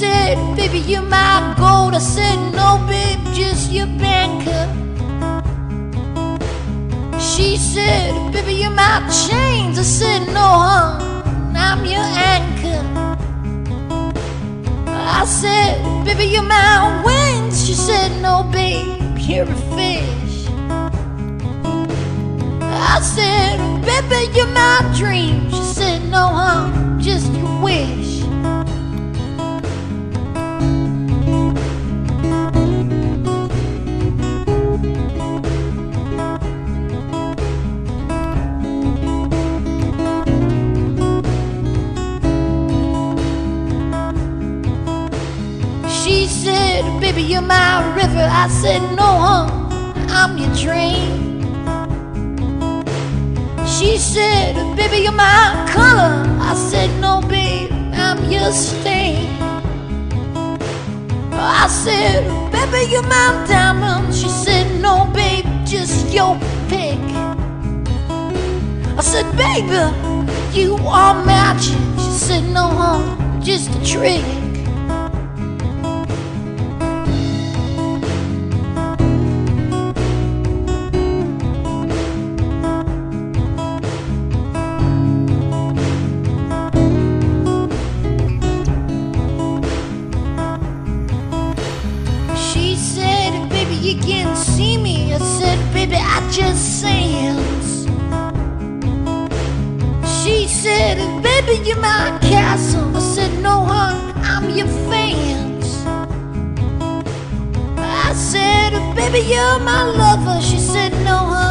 said, baby, you're my gold. I said, no, babe, just your banker. She said, baby, you're my chains. I said, no, hon, I'm your anchor. I said, baby, you're my wings. She said, no, babe, you're a fish. I said, baby, you're my dream. Said, baby, you're my river. I said, no, hon, I'm your train. She said, baby, you're my color. I said, no, babe, I'm your stain. I said, baby, you're my diamond. She said, no, babe, just your pick. I said, baby, you are magic. She said, no, hon, just a trick. You can't see me. I said, baby, I just sense. She said, baby, you're my castle. I said, no, hon, I'm your fans. I said, baby, you're my lover. She said, no, hon,